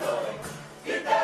going. Get that.